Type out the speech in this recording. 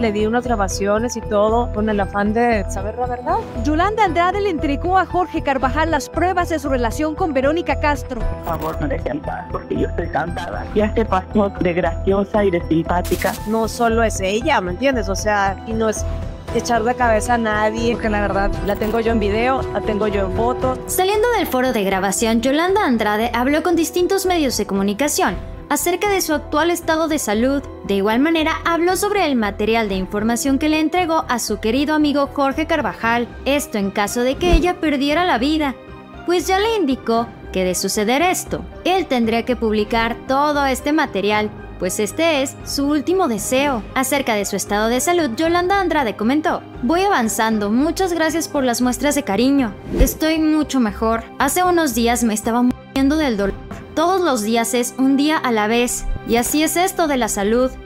le di unas grabaciones y todo con el afán de saber la verdad. Yolanda Andrade le entregó a Jorge Carvajal las pruebas de su relación con Verónica Castro. Por favor, no dejen paz, porque yo estoy cansada. Ya se pasó de graciosa y de simpática. No solo es ella, ¿me entiendes? O sea, y no es echar de cabeza a nadie, porque la verdad la tengo yo en video, la tengo yo en foto. Saliendo del foro de grabación, Yolanda Andrade habló con distintos medios de comunicación acerca de su actual estado de salud. De igual manera, habló sobre el material de información que le entregó a su querido amigo Jorge Carvajal, esto en caso de que ella perdiera la vida, pues ya le indicó que de suceder esto, él tendría que publicar todo este material pues este es su último deseo. Acerca de su estado de salud, Yolanda Andrade comentó, voy avanzando, muchas gracias por las muestras de cariño. Estoy mucho mejor. Hace unos días me estaba muriendo del dolor. Todos los días es un día a la vez. Y así es esto de la salud.